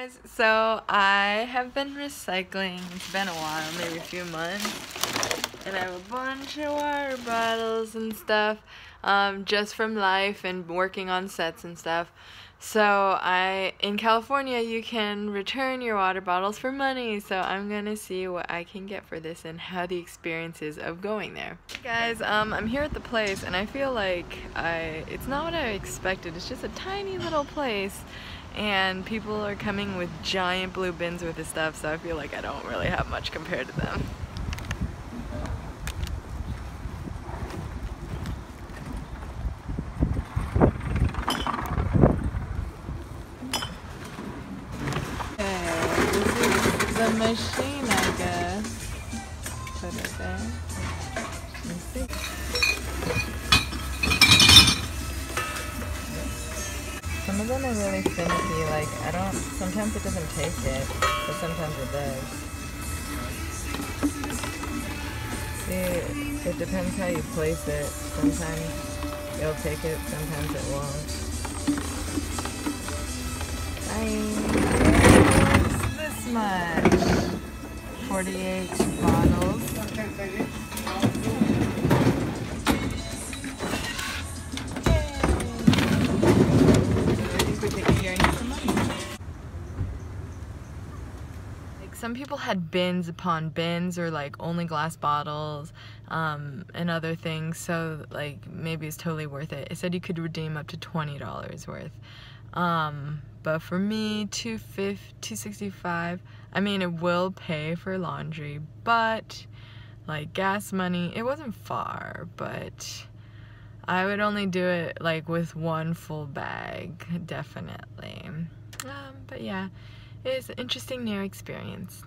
guys, so I have been recycling, it's been a while, maybe a few months, and I have a bunch of water bottles and stuff, um, just from life and working on sets and stuff. So I, in California, you can return your water bottles for money, so I'm gonna see what I can get for this and how the experience is of going there. Guys, um, I'm here at the place, and I feel like I, it's not what I expected, it's just a tiny little place, and people are coming with giant blue bins with this stuff so I feel like I don't really have much compared to them. Okay, this is the machine I guess. Put it there. Some of them are really finicky, like I don't, sometimes it doesn't take it, but sometimes it does. See, it depends how you place it. Sometimes it'll take it, sometimes it won't. 48 bottles. Like some people had bins upon bins or like only glass bottles um, and other things so like maybe it's totally worth it. It said you could redeem up to $20 worth. Um, but for me 250 265 I mean it will pay for laundry but like gas money it wasn't far but I would only do it like with one full bag definitely. Um, but yeah it is an interesting new experience